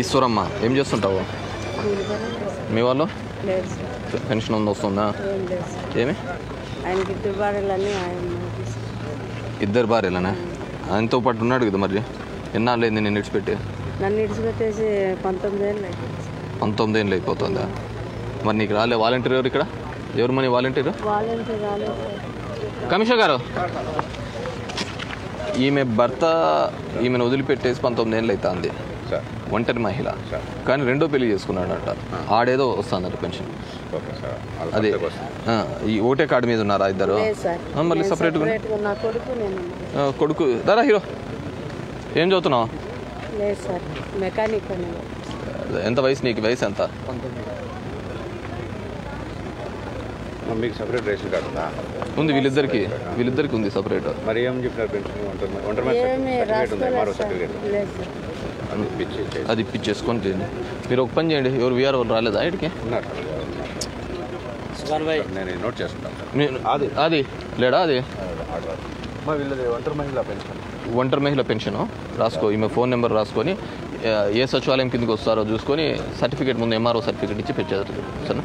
ఈశ్వరమ్మ ఏం చేస్తుంటావు. మీ వాళ్ళు? పెన్షన్ ఉంది వస్తుందా? ఏమి? ఇద్దరు భార్యలనే? ఆయనతో పాటు ఉన్నాడు కదా మరి? ఎన్నాళ్ళు అయింది నేను విడిచిపెట్టి? నన్ను ఇడిచిపెట్టేసి పంతొమ్మిది ఏళ్ళు. పంతొమ్మిది ఏళ్ళు అయిపోతుందా? మరి నీకు రాలే వాలంటీర్ ఎవరు ఇక్కడ? ఎవరు మనీ వాలంటీర్? వాలంటీర్ రాలేదు సార్. కమిషనర్ గారు? ఈమె భర్త ఈమెను వదిలిపెట్టేసి పంతొమ్మిది ఏళ్ళు అవుతుంది సార్. ఒంటరి మహిళ. కానీ రెండో పెళ్ళి చేసుకున్నాడట. ఆడేదో వస్తుందట పెన్షన్. Okay sir. వాళ్ళ అదే. ఈ ఓటే కార్డు మీద ఉన్నారా ఇద్దరు? మళ్ళీ నా కొడుకు దారా హీరో. ఏం చదువుతున్నావు? ఎంత వయసు నీకు? వయసు ఎంత? మీకు సపరేట్ రేషన్ కార్డు ఉందా? ఉంది వీళ్ళిద్దరికి. వీళ్ళిద్దరికి ఉంది సపరేట్ మరి ఏం చెప్పినారు పెన్షన్? సర్టిఫికేట్ ఉంది? సార్. Certificate sir. అది ఇప్పించి చేసి అది ఇప్పించేసుకొని చేయండి మీరు ఒక పని చేయండి ఎవరు వీఆర్ వాళ్ళు రాలేదా సార్. నేను నోట్ చేసుకుంటాను సార్. అది అది లేడా అది? ఒంటరి మహిళ పెన్షన్. ఒంటరి మహిళ పెన్షన్? రాసుకో ఈమె ఫోన్ నెంబర్ రాసుకొని ఏ సచివాలయం కిందకి వస్తారో చూసుకొని సర్టిఫికేట్ ముందు ఎంఆర్ఓ సర్టిఫికేట్ ఇచ్చి పెట్టేది సరేనా?